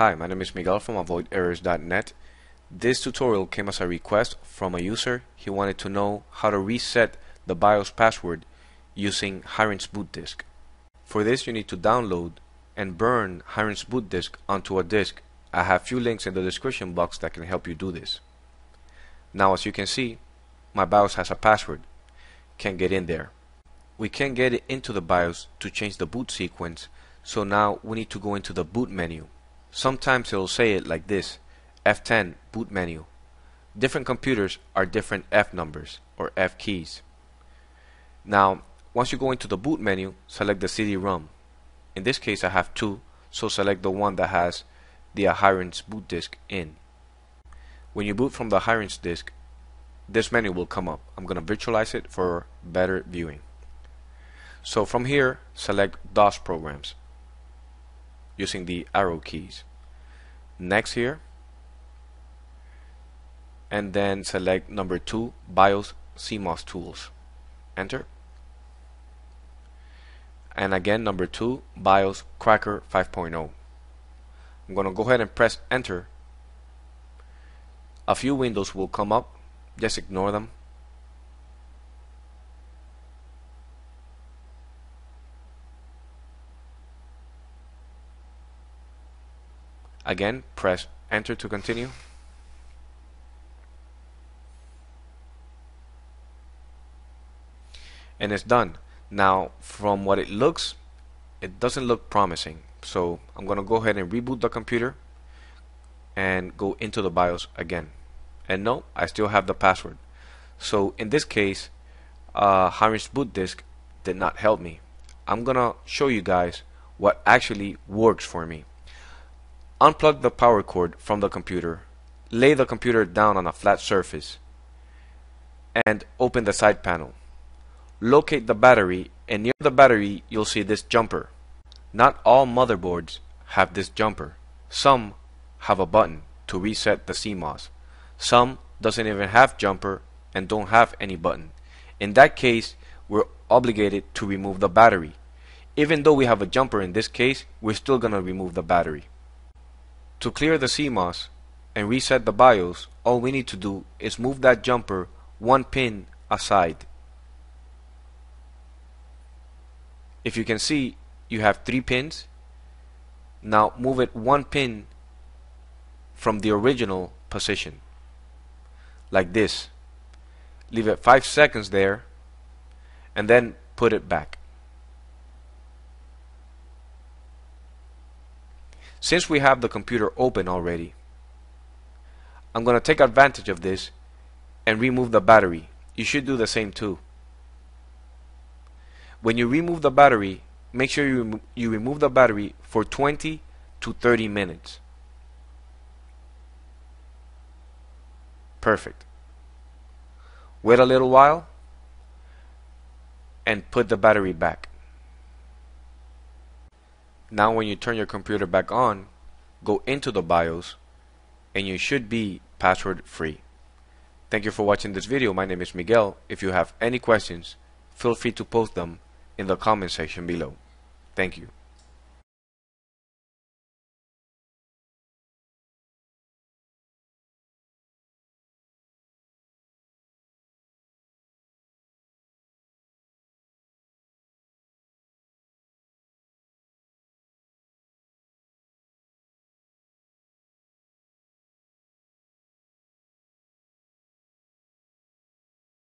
Hi, my name is Miguel from avoiderrors.net. This tutorial came as a request from a user. He wanted to know how to reset the BIOS password using Hiren's boot disk. For this you need to download and burn Hiren's boot disk onto a disk. I have few links in the description box that can help you do this. Now as you can see, my BIOS has a password. Can't get in there. We can't get it into the BIOS to change the boot sequence, so now we need to go into the boot menu. Sometimes it'll say it like this, F10 boot menu. Different computers are different F numbers or F keys. Now, once you go into the boot menu, select the CD-ROM. In this case I have two, so select the one that has the Hiren's boot disk in. When you boot from the Hiren's disk, this menu will come up. I'm going to virtualize it for better viewing. So from here, select DOS programs using the arrow keys. Next here, and then select number 2 BIOS CMOS tools. Enter. And again number 2 BIOS Cracker 5.0. I'm going to go ahead and press enter. A few windows will come up. Just ignore them. Again, press enter to continue. And it's done. Now, from what it looks, it doesn't look promising. So I'm going to go ahead and reboot the computer and go into the BIOS again. And no, I still have the password. So in this case, uh, boot disk did not help me. I'm going to show you guys what actually works for me. Unplug the power cord from the computer, lay the computer down on a flat surface, and open the side panel. Locate the battery, and near the battery you'll see this jumper. Not all motherboards have this jumper. Some have a button to reset the CMOS. Some doesn't even have jumper and don't have any button. In that case, we're obligated to remove the battery. Even though we have a jumper in this case, we're still going to remove the battery. To clear the CMOS and reset the BIOS, all we need to do is move that jumper one pin aside. If you can see, you have three pins. Now move it one pin from the original position. Like this. Leave it five seconds there and then put it back. Since we have the computer open already, I'm going to take advantage of this and remove the battery. You should do the same too. When you remove the battery, make sure you, you remove the battery for 20 to 30 minutes. Perfect. Wait a little while and put the battery back. Now when you turn your computer back on, go into the BIOS and you should be password free. Thank you for watching this video. My name is Miguel. If you have any questions, feel free to post them in the comment section below. Thank you.